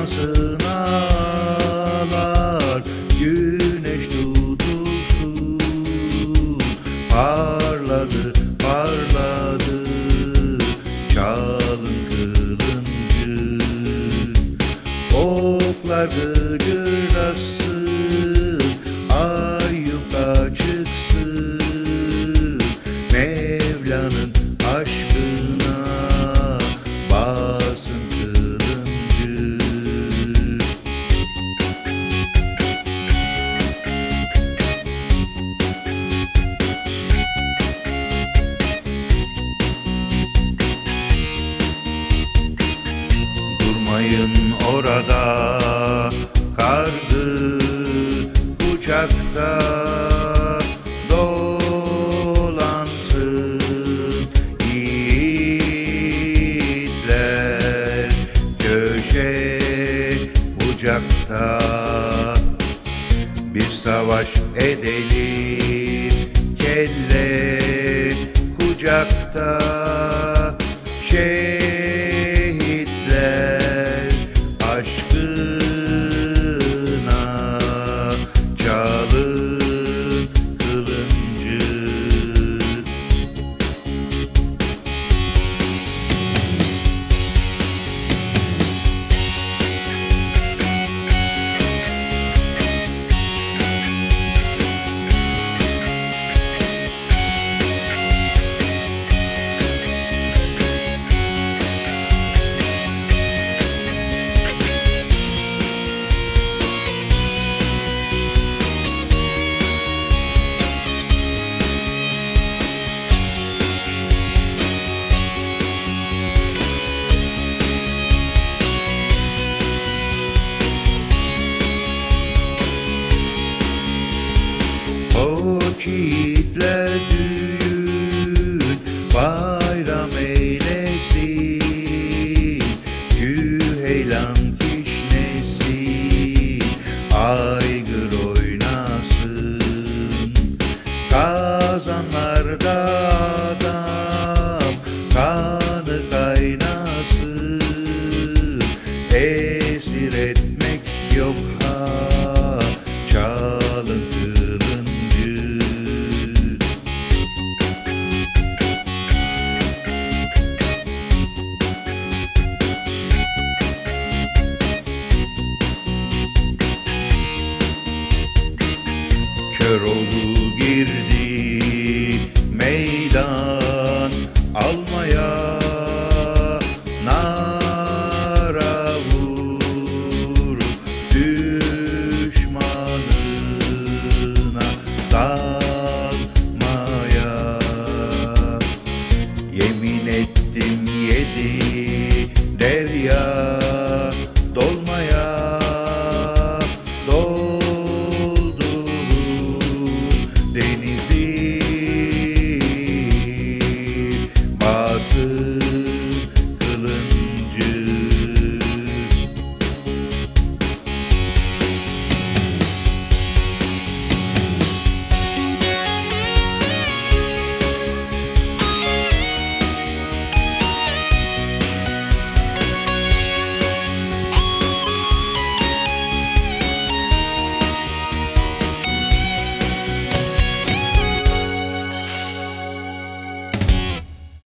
yansın ağlar. Güneş tutulsun. Parladı parladı. Çalın kılıncı. Oklar gıcırlasın Ayyuka orada. Kardı kucakta dolansın yiğitler köşe bucakta. Bir savaş edelim kelle kucakta. Şehitler O çiğitler düğün bayram eylesin. Güheylan kişnesin aygır oynasın. Kazanlarda adam kanı kaynasın. Esir etmesin Erol'u girdi meydan almaya. Nara vurup düşmanına dalmaya. Yemin ettim yedi derya.